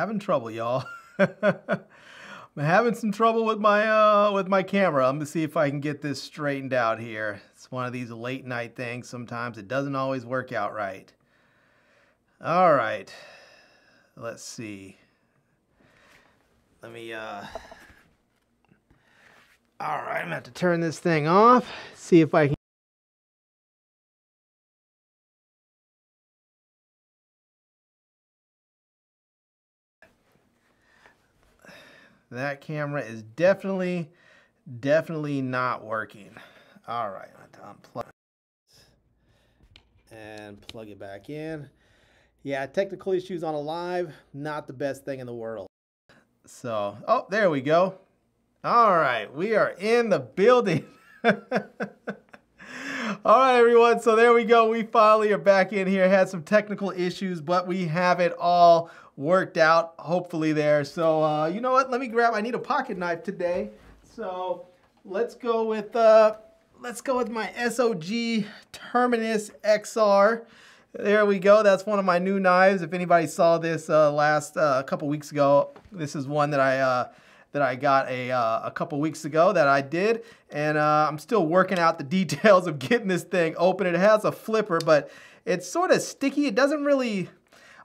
Having trouble, y'all. I'm having some trouble with my uh, with my camera. I'm gonna see if I can get this straightened out here. It's one of these late night things. Sometimes it doesn't always work out right. All right, let's see. Let me. Uh... All right, I'm gonna have to turn this thing off. See if I can. That camera is definitely, definitely not working. All right, unplug and plug it back in. Yeah, technical issues on a live, not the best thing in the world. So, oh, there we go. All right, we are in the building. All right, everyone. So there we go. We finally are back in here. Had some technical issues, but we have it all worked out, hopefully there. So uh, you know what? Let me grab, I need a pocket knife today. So let's go with, uh, let's go with my SOG Terminus XR. There we go. That's one of my new knives. If anybody saw this uh, last uh, couple weeks ago, this is one that I uh, that I got a, uh, a couple weeks ago that I did. And uh, I'm still working out the details of getting this thing open. It has a flipper, but it's sort of sticky. It doesn't really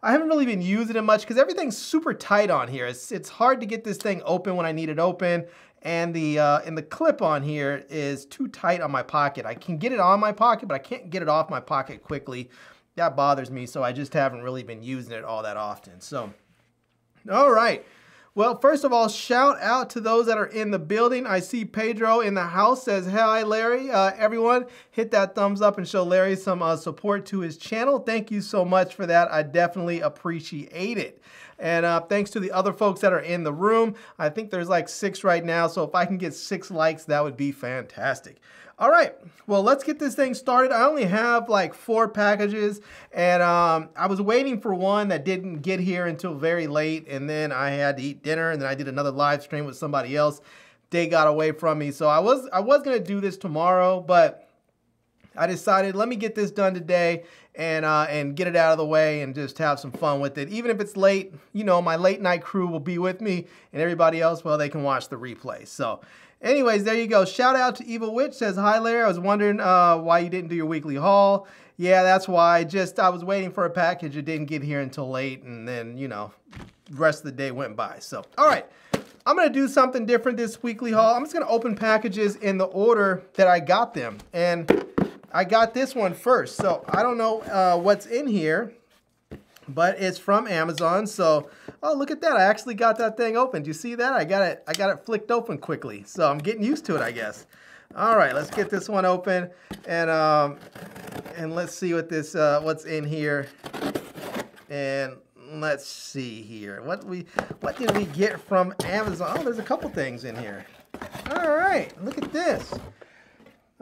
I haven't really been using it much because everything's super tight on here. It's, it's hard to get this thing open when I need it open. And the, uh, and the clip on here is too tight on my pocket. I can get it on my pocket, but I can't get it off my pocket quickly. That bothers me, so I just haven't really been using it all that often. So, all right. Well, first of all, shout out to those that are in the building. I see Pedro in the house says, hi, Larry. Uh, everyone, hit that thumbs up and show Larry some uh, support to his channel. Thank you so much for that. I definitely appreciate it. And uh, thanks to the other folks that are in the room. I think there's like six right now, so if I can get six likes, that would be fantastic. All right, well, let's get this thing started. I only have like four packages and um, I was waiting for one that didn't get here until very late and then I had to eat dinner and then I did another live stream with somebody else. They got away from me. So I was, I was gonna do this tomorrow, but I decided let me get this done today and uh, and get it out of the way and just have some fun with it. Even if it's late, you know, my late night crew will be with me and everybody else, well, they can watch the replay. So Anyways, there you go. Shout out to Evil Witch says, Hi Larry, I was wondering uh, why you didn't do your weekly haul. Yeah, that's why. Just I was waiting for a package. It didn't get here until late and then, you know, rest of the day went by. So, all right. I'm going to do something different this weekly haul. I'm just going to open packages in the order that I got them. And I got this one first. So, I don't know uh, what's in here but it's from Amazon. So, oh, look at that. I actually got that thing open. Do you see that? I got it, I got it flicked open quickly. So I'm getting used to it, I guess. All right, let's get this one open and um, and let's see what this uh, what's in here. And let's see here. What we what did we get from Amazon? Oh, there's a couple things in here. All right, look at this.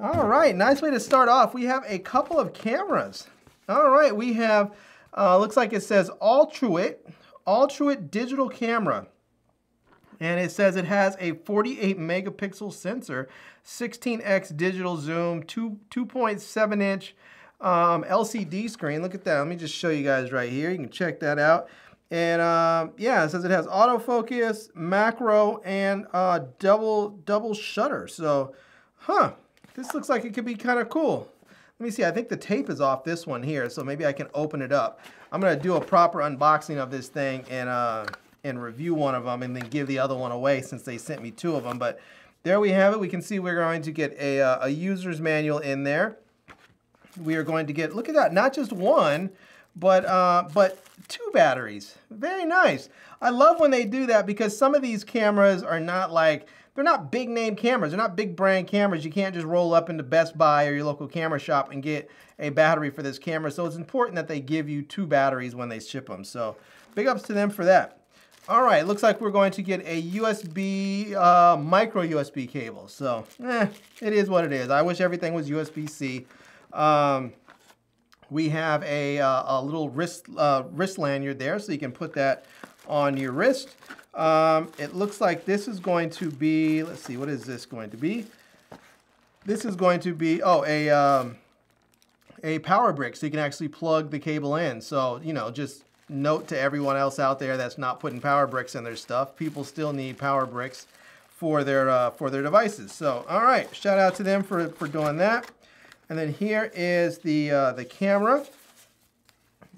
All right, nice way to start off. We have a couple of cameras. All right, we have uh, looks like it says Altruewit, Altruewit digital camera. And it says it has a 48 megapixel sensor, 16x digital zoom, 2.7 inch um, LCD screen. Look at that. Let me just show you guys right here. You can check that out. And uh, yeah, it says it has autofocus, macro, and uh, double double shutter. So, huh, this looks like it could be kind of cool. Let me see, I think the tape is off this one here, so maybe I can open it up. I'm gonna do a proper unboxing of this thing and, uh, and review one of them and then give the other one away since they sent me two of them. But there we have it. We can see we're going to get a, uh, a user's manual in there. We are going to get, look at that, not just one, but, uh, but two batteries. Very nice. I love when they do that because some of these cameras are not like, they're not big name cameras. They're not big brand cameras. You can't just roll up into Best Buy or your local camera shop and get a battery for this camera. So it's important that they give you two batteries when they ship them. So big ups to them for that. All right, looks like we're going to get a USB, uh, micro USB cable. So, eh, it is what it is. I wish everything was USB-C. Um, we have a, uh, a little wrist, uh, wrist lanyard there, so you can put that on your wrist. Um, it looks like this is going to be, let's see, what is this going to be? This is going to be, oh, a, um, a power brick, so you can actually plug the cable in. So, you know, just note to everyone else out there that's not putting power bricks in their stuff. People still need power bricks for their uh, for their devices. So, all right, shout out to them for for doing that. And then here is the uh, the camera,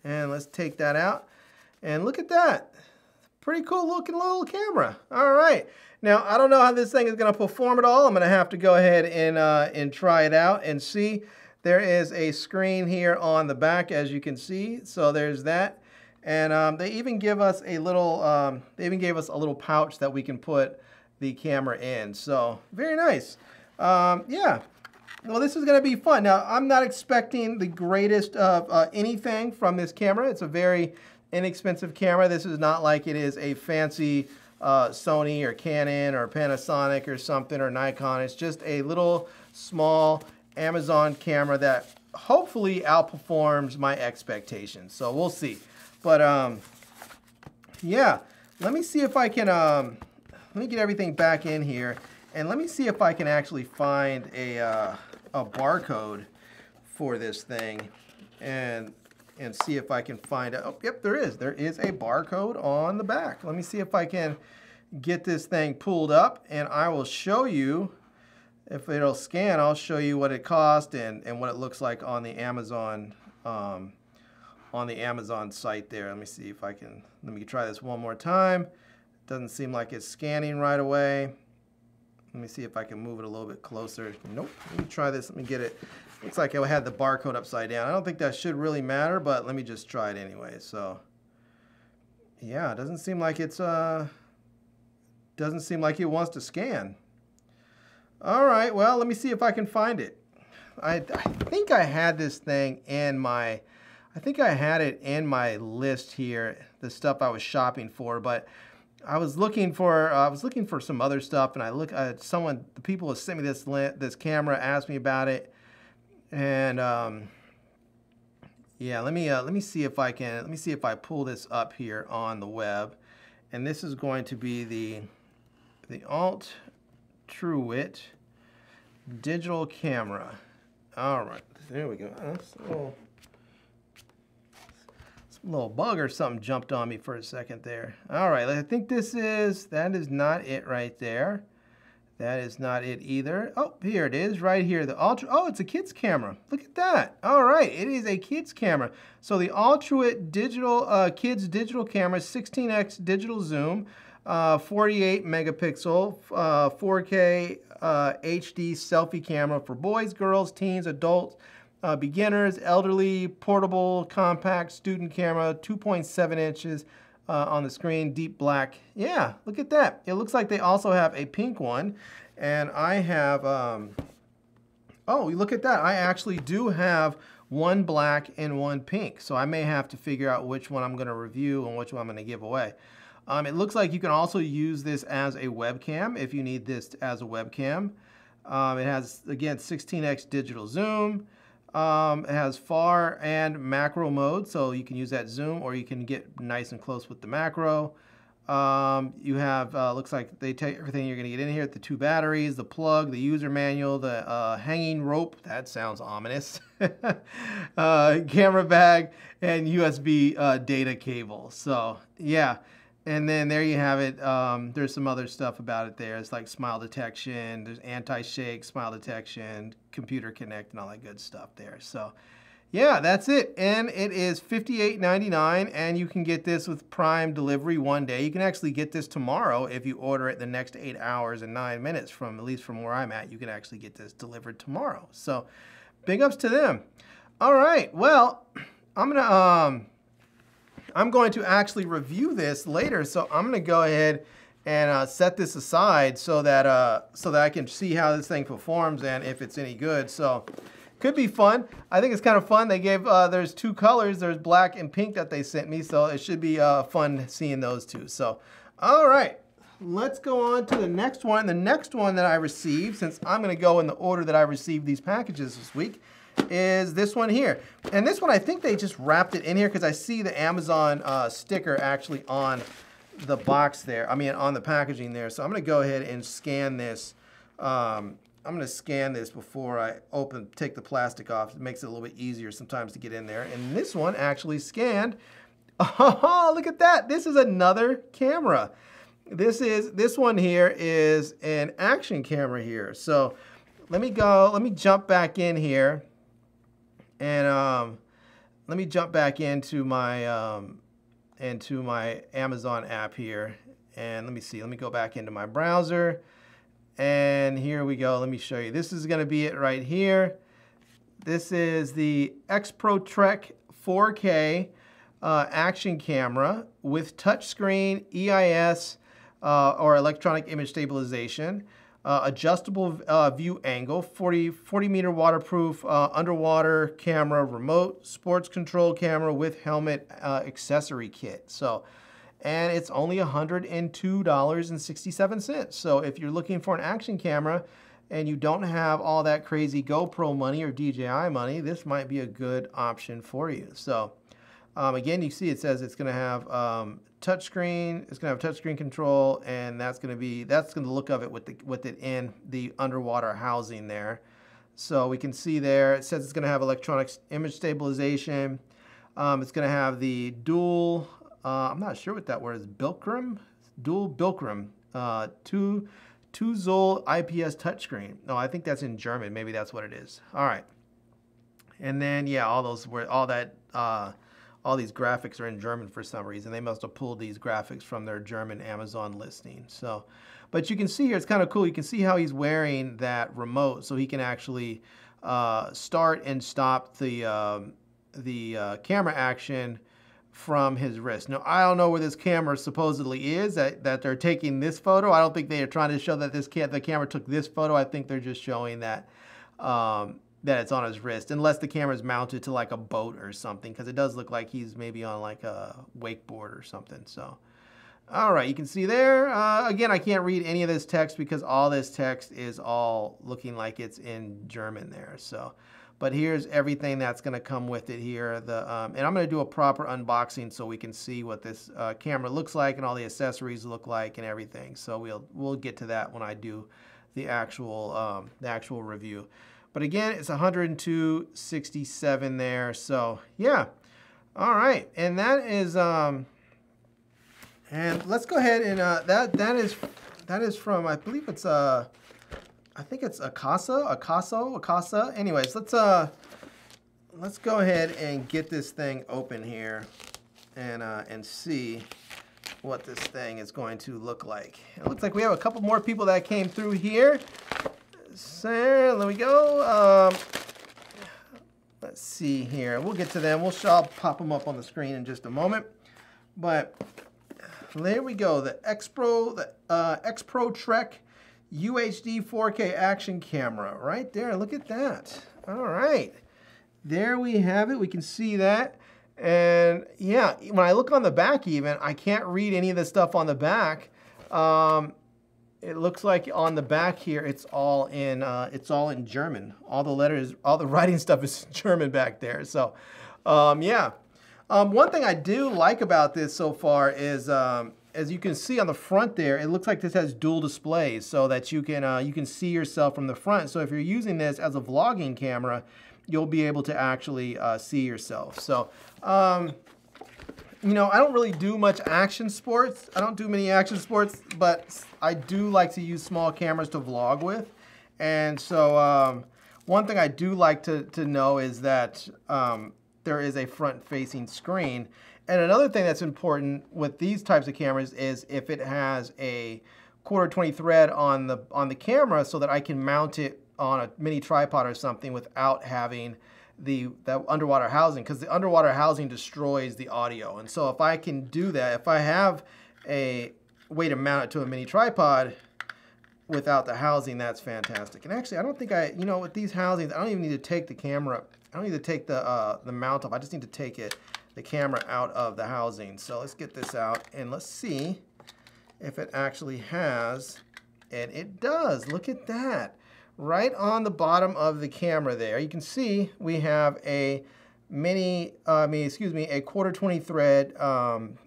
and let's take that out. And look at that, pretty cool looking little camera. All right. Now, I don't know how this thing is going to perform at all. I'm going to have to go ahead and, uh, and try it out and see. There is a screen here on the back, as you can see. So there's that. And um, they even give us a little, um, they even gave us a little pouch that we can put the camera in. So very nice. Um, yeah. Well, this is going to be fun. Now, I'm not expecting the greatest of uh, anything from this camera. It's a very inexpensive camera. This is not like it is a fancy uh, Sony or Canon or Panasonic or something or Nikon. It's just a little small Amazon camera that hopefully outperforms my expectations. So we'll see. But um, yeah, let me see if I can, um, let me get everything back in here and let me see if I can actually find a, uh, a barcode for this thing and and see if I can find out. Oh, yep, there is. There is a barcode on the back. Let me see if I can get this thing pulled up and I will show you if it'll scan I'll show you what it cost and, and what it looks like on the Amazon um, on the Amazon site there let me see if I can let me try this one more time doesn't seem like it's scanning right away let me see if I can move it a little bit closer nope let me try this let me get it looks like I had the barcode upside down I don't think that should really matter but let me just try it anyway so yeah it doesn't seem like it's uh doesn't seem like it wants to scan. All right, well, let me see if I can find it. I, I think I had this thing in my, I think I had it in my list here, the stuff I was shopping for, but I was looking for, uh, I was looking for some other stuff, and I look at someone, the people who sent me this this camera asked me about it, and um, yeah, let me uh, let me see if I can, let me see if I pull this up here on the web, and this is going to be the the Alt Truit digital camera. All right, there we go. That's a little, some little bug or something jumped on me for a second there. All right, I think this is, that is not it right there. That is not it either. Oh, here it is, right here. The Ultra, oh, it's a kid's camera. Look at that. All right, it is a kid's camera. So the Altruewit digital, uh, kids digital camera, 16x digital zoom, uh, 48 megapixel, uh, 4K uh, HD selfie camera for boys, girls, teens, adults, uh, beginners, elderly, portable, compact, student camera, 2.7 inches uh, on the screen, deep black. Yeah, look at that. It looks like they also have a pink one. And I have, um, oh, look at that. I actually do have one black and one pink. So I may have to figure out which one I'm going to review and which one I'm going to give away. Um, it looks like you can also use this as a webcam if you need this as a webcam. Um, it has, again, 16x digital zoom. Um, it has far and macro mode, so you can use that zoom or you can get nice and close with the macro. Um, you have, uh, looks like they tell you everything you're going to get in here. The two batteries, the plug, the user manual, the uh, hanging rope. That sounds ominous. uh, camera bag, and USB uh, data cable. So, yeah. And then there you have it. Um, there's some other stuff about it there. It's like smile detection, there's anti-shake, smile detection, computer connect, and all that good stuff there. So yeah, that's it. And it is $58.99, and you can get this with Prime delivery one day. You can actually get this tomorrow if you order it the next eight hours and nine minutes from, at least from where I'm at, you can actually get this delivered tomorrow. So big ups to them. All right, well, I'm gonna, um, I'm going to actually review this later, so I'm going to go ahead and uh, set this aside so that uh, so that I can see how this thing performs and if it's any good. So could be fun. I think it's kind of fun. They gave uh, there's two colors. There's black and pink that they sent me, so it should be uh, fun seeing those two. So all right, let's go on to the next one. The next one that I received, since I'm going to go in the order that I received these packages this week, is this one here. And this one, I think they just wrapped it in here because I see the Amazon uh, sticker actually on the box there. I mean, on the packaging there. So I'm going to go ahead and scan this. Um, I'm going to scan this before I open, take the plastic off. It makes it a little bit easier sometimes to get in there. And this one actually scanned Oh, look at that. This is another camera. This is this one here is an action camera here. So let me go, let me jump back in here and um, let me jump back into my um, into my Amazon app here. And let me see let me go back into my browser. And here we go let me show you. This is going to be it right here. This is the Exprotrek 4K uh, action camera with touchscreen EIS uh, or electronic image stabilization uh, adjustable uh, view angle, 40, 40 meter waterproof uh, underwater camera, remote sports control camera with helmet uh, accessory kit. So, and it's only $102.67. So if you're looking for an action camera and you don't have all that crazy GoPro money or DJI money, this might be a good option for you. So um, again, you see it says it's going to have um, touchscreen. It's going to have touchscreen control, and that's going to be that's going to look of it with the with it in the underwater housing there. So we can see there it says it's going to have electronic image stabilization. Um, it's going to have the dual. Uh, I'm not sure what that word is. Bilkram, dual Bilkram, uh, two two Zoll IPS touchscreen. No, I think that's in German. Maybe that's what it is. All right. And then yeah, all those were all that. Uh, all these graphics are in German for some reason. They must have pulled these graphics from their German Amazon listing. So, but you can see here, it's kind of cool. You can see how he's wearing that remote so he can actually uh, start and stop the, um, the uh, camera action from his wrist. Now, I don't know where this camera supposedly is, that, that they're taking this photo. I don't think they are trying to show that this ca the camera took this photo. I think they're just showing that um, that it's on his wrist, unless the camera's mounted to like a boat or something, because it does look like he's maybe on like a wakeboard or something. So, all right, you can see there. Uh, again, I can't read any of this text because all this text is all looking like it's in German there. So, but here's everything that's going to come with it here. The um, and I'm going to do a proper unboxing so we can see what this uh, camera looks like and all the accessories look like and everything. So we'll we'll get to that when I do the actual um, the actual review. But again, it's 102.67 there. So yeah. All right. And that is, um, and let's go ahead and, uh, that, that is, that is from, I believe it's, uh, I think it's Akasa, Akaso, Akasa. Anyways, let's, uh, let's go ahead and get this thing open here and, uh, and see what this thing is going to look like. It looks like we have a couple more people that came through here. So there we go. Um, let's see here. We'll get to them. We'll I'll pop them up on the screen in just a moment. But there we go. The X Pro, the uh, Exprotrek UHD 4K action camera right there. Look at that. All right. There we have it. We can see that. And yeah, when I look on the back even, I can't read any of the stuff on the back. Um, it looks like on the back here, it's all in uh, it's all in German. All the letters, all the writing stuff is German back there. So, um, yeah. Um, one thing I do like about this so far is, um, as you can see on the front there, it looks like this has dual displays so that you can uh, you can see yourself from the front. So if you're using this as a vlogging camera, you'll be able to actually uh, see yourself. So. Um, you know, I don't really do much action sports. I don't do many action sports, but I do like to use small cameras to vlog with. And so um, one thing I do like to, to know is that um, there is a front-facing screen. And another thing that's important with these types of cameras is if it has a quarter 20 thread on the on the camera so that I can mount it on a mini tripod or something without having the that underwater housing because the underwater housing destroys the audio. And so if I can do that, if I have a way to mount it to a mini tripod without the housing, that's fantastic. And actually, I don't think I, you know, with these housings, I don't even need to take the camera, I don't need to take the, uh, the mount off. I just need to take it, the camera out of the housing. So let's get this out and let's see if it actually has, and it does. Look at that right on the bottom of the camera there, you can see we have a mini, uh, I mean, excuse me, a quarter 20 thread um,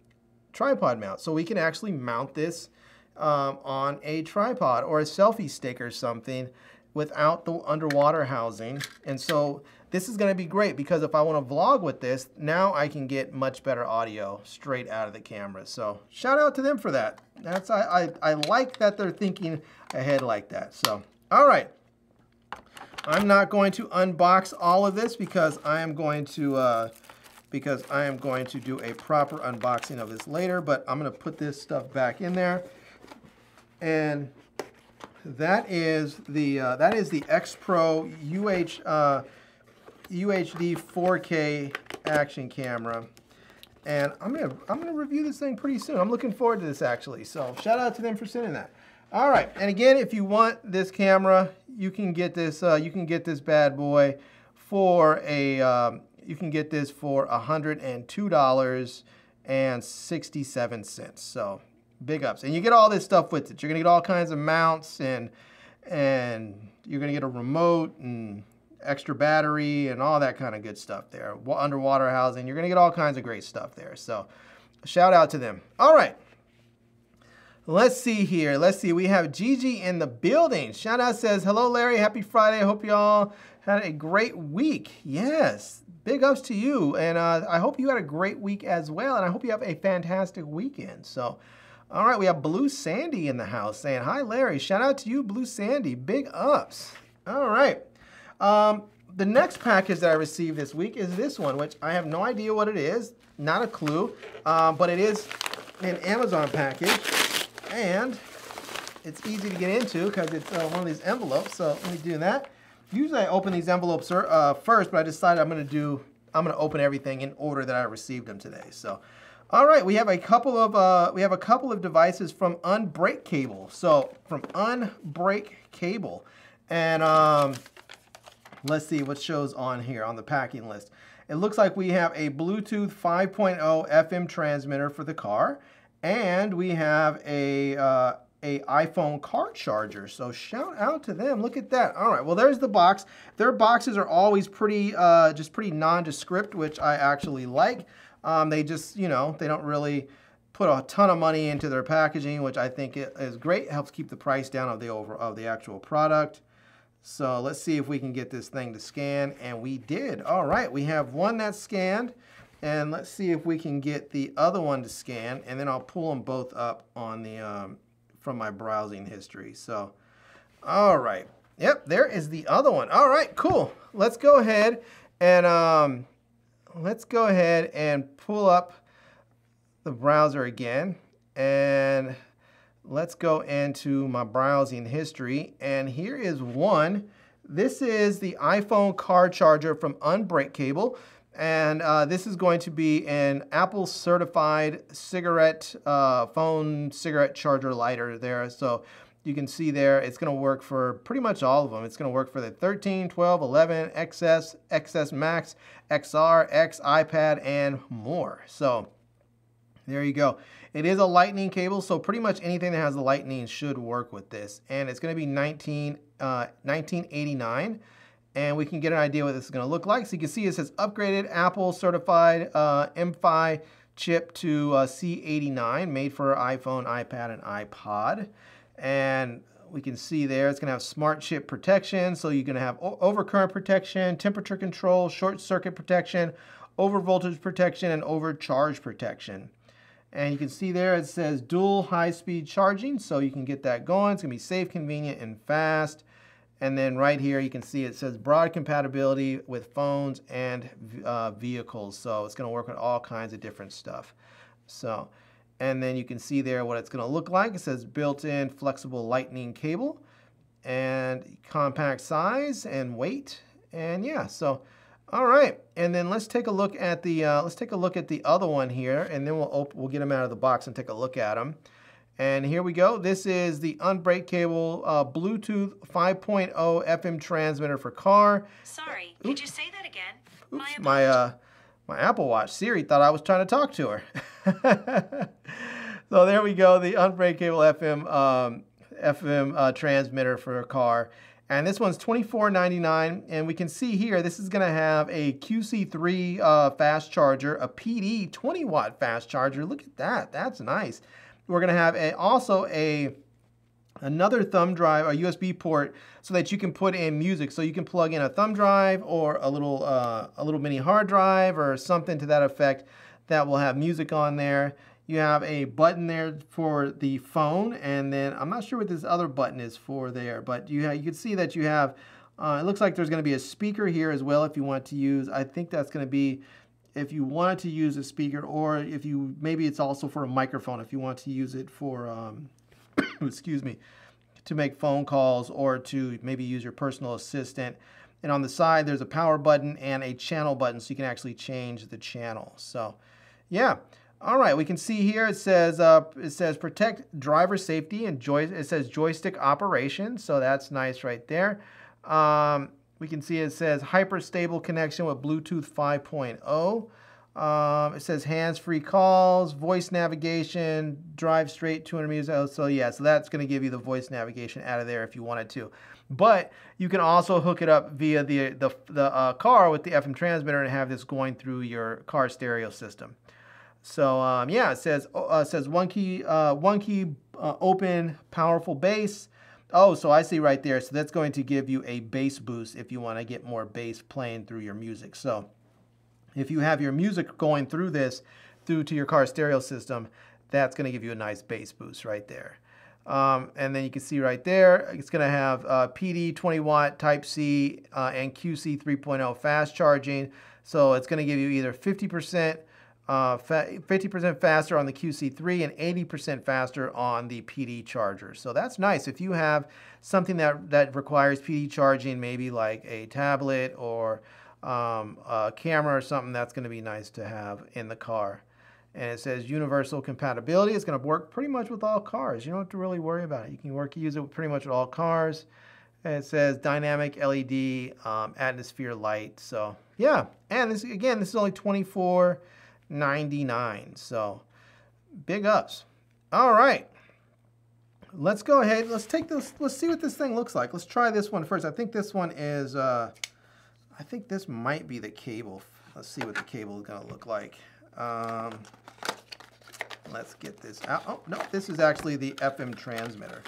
tripod mount. So we can actually mount this um, on a tripod or a selfie stick or something without the underwater housing. And so this is going to be great because if I want to vlog with this, now I can get much better audio straight out of the camera. So shout out to them for that. That's I, I, I like that they're thinking ahead like that. So, all right. I'm not going to unbox all of this because I am going to uh, because I am going to do a proper unboxing of this later, but I'm going to put this stuff back in there. And that is the uh, that is the X Pro UH uh, UHD 4K action camera. And I'm gonna I'm gonna review this thing pretty soon. I'm looking forward to this actually. So shout out to them for sending that. All right, and again, if you want this camera, you can get this. Uh, you can get this bad boy for a. Um, you can get this for hundred and two dollars and sixty seven cents. So big ups, and you get all this stuff with it. You're gonna get all kinds of mounts and and you're gonna get a remote and extra battery and all that kind of good stuff there. Underwater housing. You're gonna get all kinds of great stuff there. So shout out to them. All right. Let's see here. Let's see. We have Gigi in the building. Shout out says, Hello, Larry. Happy Friday. Hope y'all had a great week. Yes. Big ups to you. And uh, I hope you had a great week as well. And I hope you have a fantastic weekend. So, all right. We have Blue Sandy in the house saying, Hi, Larry. Shout out to you, Blue Sandy. Big ups. All right. Um, the next package that I received this week is this one, which I have no idea what it is. Not a clue. Um, but it is an Amazon package and it's easy to get into because it's uh, one of these envelopes. So let me do that. Usually I open these envelopes uh, first, but I decided I'm going to do, I'm going to open everything in order that I received them today. So, all right, we have a couple of, uh, we have a couple of devices from UNBREAKcable. So from Unbreak Cable, and um, let's see what shows on here on the packing list. It looks like we have a Bluetooth 5.0 FM transmitter for the car and we have a, uh, a iPhone car charger. So shout out to them. Look at that. All right. Well, there's the box. Their boxes are always pretty, uh, just pretty nondescript, which I actually like. Um, they just, you know, they don't really put a ton of money into their packaging, which I think is great. It helps keep the price down of the over of the actual product. So let's see if we can get this thing to scan, and we did. All right, we have one that's scanned. And let's see if we can get the other one to scan, and then I'll pull them both up on the um, from my browsing history. So, all right. Yep, there is the other one. All right, cool. Let's go ahead and um, let's go ahead and pull up the browser again. And let's go into my browsing history. And here is one. This is the iPhone car charger from UNBREAKcable. And uh, this is going to be an Apple certified cigarette uh, phone cigarette charger lighter there. So you can see there, it's going to work for pretty much all of them. It's going to work for the 13, 12, 11, XS, XS Max, XR, X, iPad, and more. So there you go. It is a lightning cable, so pretty much anything that has a lightning should work with this. And it's going to be 19, uh, 1989 and we can get an idea what this is going to look like. So you can see it says upgraded Apple certified uh, MFI chip to uh, C89, made for iPhone, iPad, and iPod. And we can see there it's going to have smart chip protection, so you're going to have overcurrent protection, temperature control, short circuit protection, over voltage protection, and overcharge protection. And you can see there it says dual high speed charging, so you can get that going. It's going to be safe, convenient, and fast. And then right here, you can see it says broad compatibility with phones and uh, vehicles. So it's going to work with all kinds of different stuff. So, and then you can see there what it's going to look like. It says built-in flexible lightning cable and compact size and weight. And yeah, so all right. And then let's take a look at the uh, let's take a look at the other one here, and then we'll we'll get them out of the box and take a look at them. And here we go. This is the UNBREAKcable uh, Bluetooth 5.0 FM transmitter for car. Sorry, Oops. could you say that again? Oops, my, my, uh, my Apple Watch. Siri thought I was trying to talk to her. so there we go, the UNBREAKcable FM, um, FM uh, transmitter for a car. And this one's $24.99. And we can see here, this is going to have a QC3 uh, fast charger, a PD 20 watt fast charger. Look at that. That's nice. We're going to have a, also a another thumb drive, a USB port, so that you can put in music. So you can plug in a thumb drive or a little uh, a little mini hard drive or something to that effect that will have music on there. You have a button there for the phone, and then I'm not sure what this other button is for there, but you you can see that you have. Uh, it looks like there's going to be a speaker here as well if you want to use. I think that's going to be if you wanted to use a speaker, or if you maybe it's also for a microphone if you want to use it for um, excuse me, to make phone calls or to maybe use your personal assistant. And on the side, there's a power button and a channel button, so you can actually change the channel. So, yeah. All right, we can see here it says uh, it says protect driver safety and joy. It says joystick operation, so that's nice right there. Um, we can see it says hyper stable connection with Bluetooth 5.0. Um, it says hands-free calls, voice navigation, drive straight 200 meters. Oh, so yeah, so that's going to give you the voice navigation out of there if you wanted to. But you can also hook it up via the the, the uh, car with the FM transmitter and have this going through your car stereo system. So um, yeah, it says uh, says one key uh, one key uh, open powerful bass. Oh, so I see right there. So that's going to give you a bass boost if you want to get more bass playing through your music. So if you have your music going through this, through to your car stereo system, that's going to give you a nice bass boost right there. Um, and then you can see right there, it's going to have uh, PD 20 watt Type C uh, and QC 3.0 fast charging. So it's going to give you either 50% uh, 50% faster on the QC3 and 80% faster on the PD charger. So that's nice. If you have something that, that requires PD charging, maybe like a tablet or um, a camera or something, that's going to be nice to have in the car. And it says universal compatibility. It's going to work pretty much with all cars. You don't have to really worry about it. You can work use it with pretty much with all cars. And it says dynamic LED um, atmosphere light. So yeah, and this again, this is only 24.99. So big ups. All right. Let's go ahead. Let's take this. Let's see what this thing looks like. Let's try this one first. I think this one is. Uh, I think this might be the cable. Let's see what the cable is going to look like. Um, let's get this out. Oh, no, this is actually the FM transmitter.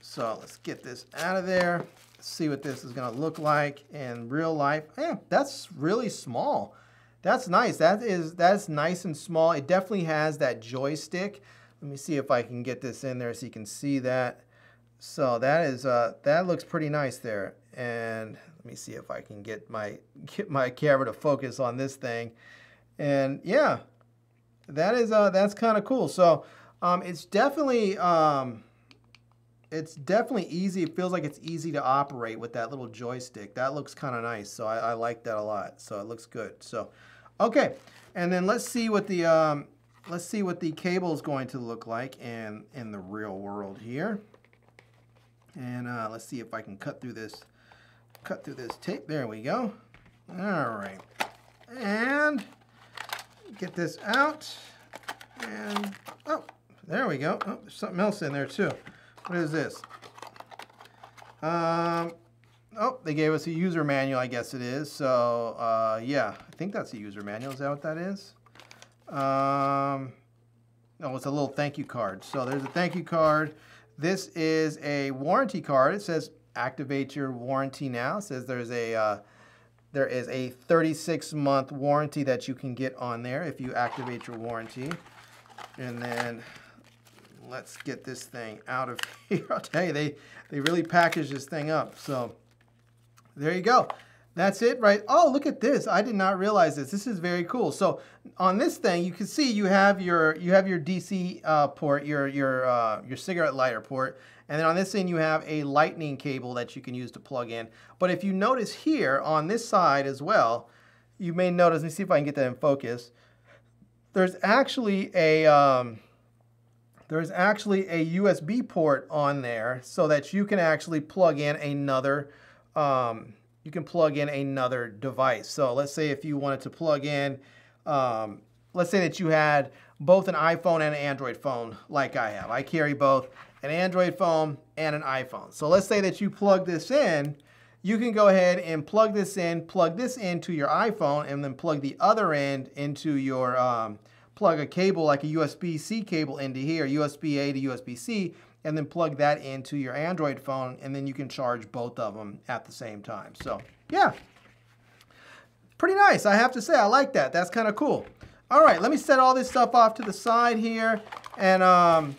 So let's get this out of there. See what this is going to look like in real life. Yeah, that's really small. That's nice. That is that's nice and small. It definitely has that joystick. Let me see if I can get this in there so you can see that. So that is uh, that looks pretty nice there. And let me see if I can get my get my camera to focus on this thing. And yeah, that is uh, that's kind of cool. So um, it's definitely um, it's definitely easy. It feels like it's easy to operate with that little joystick. That looks kind of nice. So I, I, like that a lot. So it looks good. So okay, and then let's see what the um, let's see what the cable is going to look like in in the real world here. And uh, let's see if I can cut through this cut through this tape. There we go. All right. And get this out. And, oh, there we go. Oh, there's something else in there too. What is this? Um, oh, they gave us a user manual, I guess it is. So, uh, yeah, I think that's a user manual. Is that what that is? Um, oh, it's a little thank you card. So there's a thank you card. This is a warranty card. It says activate your warranty now. It says there's a uh, there is a 36 month warranty that you can get on there if you activate your warranty. And then let's get this thing out of here. I'll tell you, they, they really package this thing up. So there you go. That's it, right? Oh, look at this. I did not realize this. This is very cool. So on this thing, you can see you have your you have your DC uh, port, your your uh, your cigarette lighter port, and then on this end, you have a lightning cable that you can use to plug in. But if you notice here on this side as well, you may notice, let me see if I can get that in focus. There's actually a, um, there's actually a USB port on there so that you can actually plug in another, um, you can plug in another device. So let's say if you wanted to plug in, um, let's say that you had both an iPhone and an Android phone like I have. I carry both an Android phone, and an iPhone. So let's say that you plug this in, you can go ahead and plug this in, plug this into your iPhone, and then plug the other end into your, um, plug a cable like a USB-C cable into here, USB-A to USB-C, and then plug that into your Android phone, and then you can charge both of them at the same time. So, yeah, pretty nice. I have to say, I like that. That's kind of cool. All right, let me set all this stuff off to the side here, and um,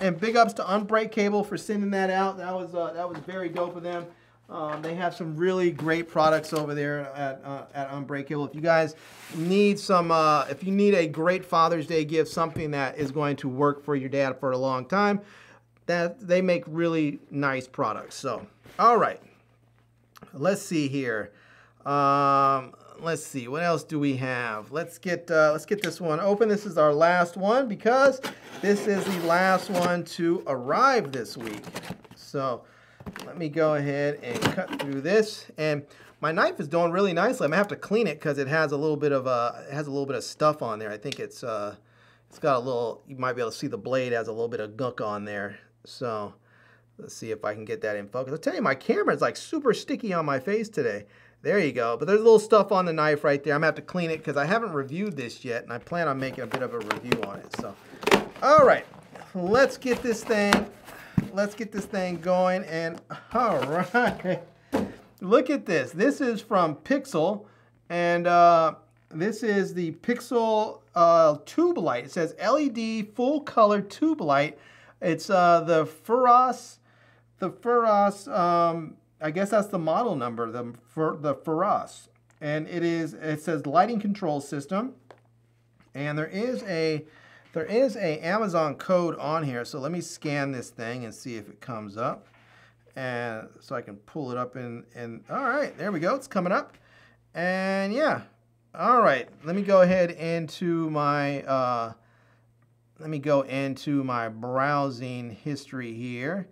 and big ups to UNBREAKcable for sending that out. That was uh, that was very dope of them. Um, they have some really great products over there at, uh, at UNBREAKcable. If you guys need some, uh, if you need a great Father's Day gift, something that is going to work for your dad for a long time, that they make really nice products. So, all right, let's see here. Um, let's see, what else do we have? Let's get uh, let's get this one open. This is our last one because this is the last one to arrive this week. So let me go ahead and cut through this. And my knife is doing really nicely. I'm gonna have to clean it because it has a little bit of uh, it has a little bit of stuff on there. I think it's uh, it's got a little. You might be able to see the blade has a little bit of gunk on there. So let's see if I can get that in focus. I'll tell you, my camera is like super sticky on my face today. There you go. But there's a little stuff on the knife right there. I'm gonna have to clean it because I haven't reviewed this yet, and I plan on making a bit of a review on it. So, all right, let's get this thing let's get this thing going. And all right, look at this. This is from Pixel, and uh, this is the Pixel uh, tube light. It says LED full color tube light. It's uh, the Furas, the Furas. Um, I guess that's the model number, the for the Furas, and it is. It says lighting control system, and there is a there is a Amazon code on here, so let me scan this thing and see if it comes up. And so I can pull it up in, in all right, there we go, it's coming up. And yeah, all right, let me go ahead into my, uh, let me go into my browsing history here.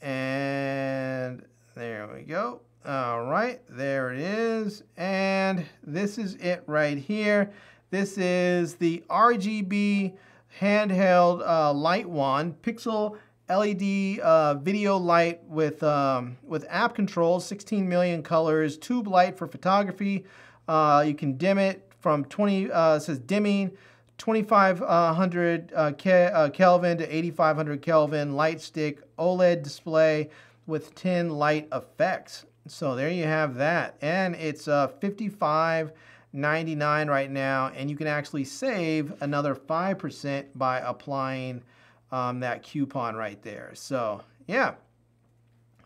And there we go. All right, there it is. And this is it right here. This is the RGB handheld uh, light wand, Pixel LED uh, video light with um, with app controls, 16 million colors, tube light for photography. Uh, you can dim it from 20 uh, says dimming 2500 uh, uh, Kelvin to 8500 Kelvin light stick OLED display with 10 light effects. So there you have that, and it's uh, 55 99 right now, and you can actually save another 5% by applying um, that coupon right there. So yeah,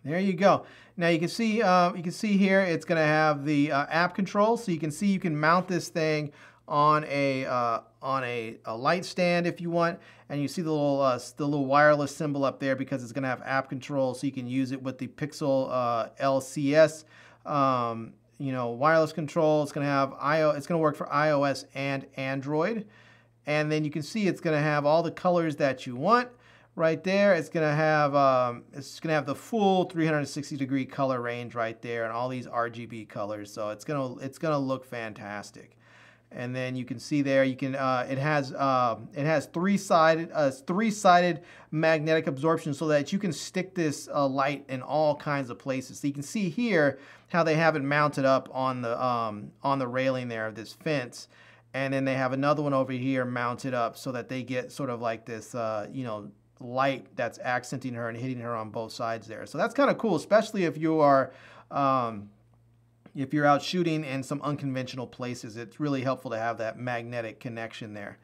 there you go. Now you can see uh, you can see here it's going to have the uh, app control, so you can see you can mount this thing on a uh, on a, a, light stand if you want, and you see the little uh, the little wireless symbol up there because it's going to have app control, so you can use it with the Pixel uh, LCS. Um, you know, wireless control. It's going to have IO. It's going to work for iOS and Android. And then you can see it's going to have all the colors that you want right there. It's going to have um, it's going to have the full 360 degree color range right there, and all these RGB colors. So it's going to it's going to look fantastic and then you can see there you can uh, it has uh, it has three sided uh, three sided magnetic absorption so that you can stick this uh, light in all kinds of places. So you can see here how they have it mounted up on the um, on the railing there of this fence. And then they have another one over here mounted up so that they get sort of like this uh, you know light that's accenting her and hitting her on both sides there. So that's kind of cool especially if you are um, if you're out shooting in some unconventional places, it's really helpful to have that magnetic connection there.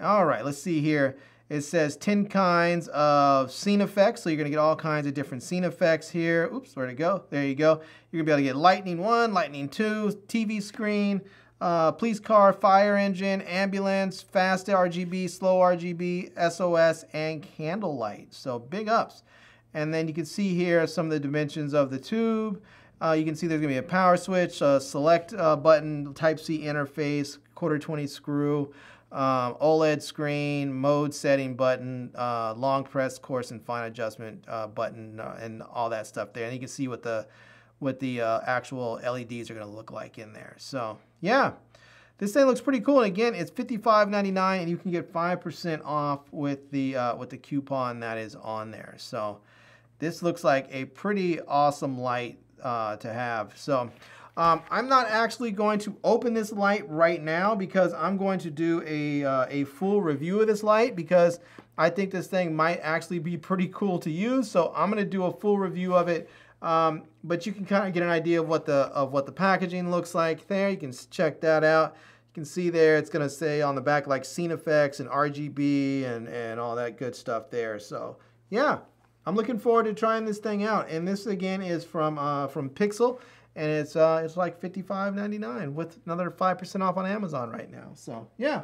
All right, let's see here. It says 10 kinds of scene effects. So you're going to get all kinds of different scene effects here. Oops, where'd it go? There you go. You're going to be able to get lightning 1, lightning 2, TV screen, uh, police car, fire engine, ambulance, fast RGB, slow RGB, SOS, and candlelight. So big ups. And then you can see here some of the dimensions of the tube. Uh, you can see there's going to be a power switch, a select uh, button, Type-C interface, quarter 20 screw, um, OLED screen, mode setting button, uh, long press, coarse and fine adjustment uh, button, uh, and all that stuff there. And you can see what the what the uh, actual LEDs are going to look like in there. So yeah, this thing looks pretty cool. And again, it's $55.99, and you can get 5% off with the with the coupon that is on there. So this looks like a pretty awesome light uh, to have. So um, I'm not actually going to open this light right now because I'm going to do a, uh, a full review of this light because I think this thing might actually be pretty cool to use. So I'm going to do a full review of it. Um, but you can kind of get an idea of what the of what the packaging looks like there. You can check that out. You can see there it's going to say on the back like scene effects and RGB and, and all that good stuff there. So yeah, I'm looking forward to trying this thing out. And this again is from uh, from Pixel, and it's uh, it's like $55.99 with another 5% off on Amazon right now. So yeah.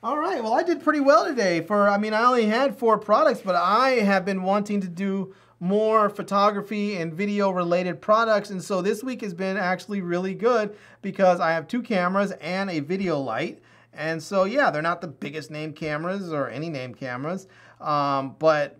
All right, well I did pretty well today. For I mean I only had four products, but I have been wanting to do more photography and video related products. And so this week has been actually really good because I have two cameras and a video light. And so, yeah, they're not the biggest name cameras or any name cameras, um, but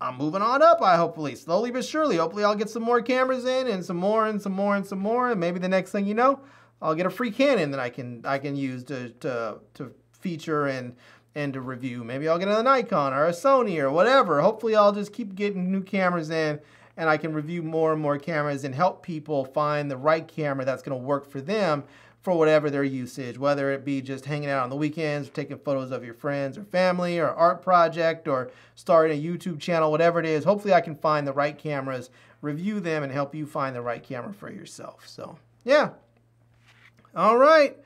I'm moving on up, I hopefully, slowly but surely. Hopefully I'll get some more cameras in and some more and some more and some more. And maybe the next thing you know, I'll get a free Canon that I can I can use to, to, to feature and and to review. Maybe I'll get a Nikon or a Sony or whatever. Hopefully I'll just keep getting new cameras in and I can review more and more cameras and help people find the right camera that's going to work for them for whatever their usage, whether it be just hanging out on the weekends, taking photos of your friends or family or art project or starting a YouTube channel, whatever it is. Hopefully I can find the right cameras, review them and help you find the right camera for yourself. So, yeah. All right.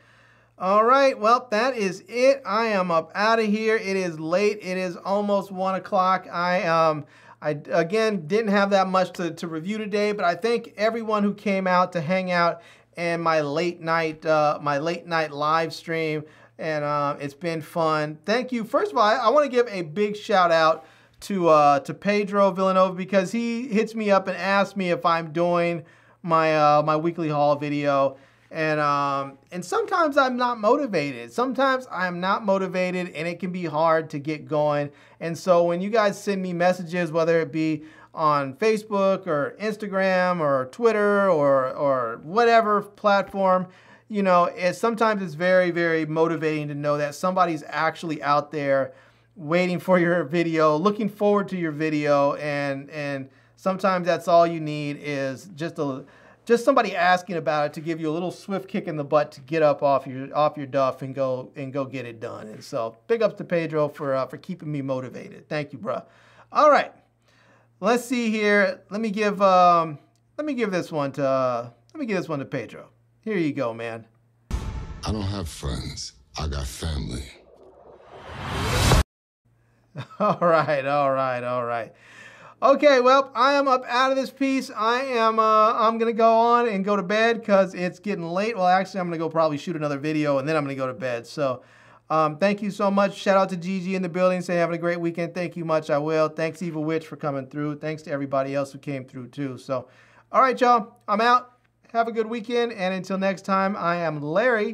All right, well, that is it. I am up out of here. It is late. It is almost one o'clock. I um, I again didn't have that much to, to review today, but I thank everyone who came out to hang out and my late night uh, my late night live stream, and uh, it's been fun. Thank you. First of all, I, I want to give a big shout out to uh, to Pedro Villanova because he hits me up and asks me if I'm doing my uh, my weekly haul video and um, and sometimes I'm not motivated. Sometimes I'm not motivated, and it can be hard to get going. And so when you guys send me messages, whether it be on Facebook or Instagram or Twitter or or whatever platform, you know, it sometimes it's very very motivating to know that somebody's actually out there waiting for your video, looking forward to your video, and and sometimes that's all you need is just a just somebody asking about it to give you a little swift kick in the butt to get up off your off your duff and go and go get it done. And so, big ups to Pedro for uh, for keeping me motivated. Thank you, bro. All right, let's see here. Let me give um, let me give this one to uh, let me give this one to Pedro. Here you go, man. I don't have friends. I got family. All right, all right, all right. Okay, well, I am up out of this piece. I am, uh, I'm gonna go on and go to bed because it's getting late. Well, actually, I'm gonna go probably shoot another video and then I'm gonna go to bed. So, um, thank you so much. Shout out to Gigi in the building. Say having a great weekend. Thank you much. I will. Thanks, Evil Witch, for coming through. Thanks to everybody else who came through too. So, all right, y'all. I'm out. Have a good weekend. And until next time, I am Larry.